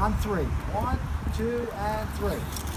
on three. One, two, and three.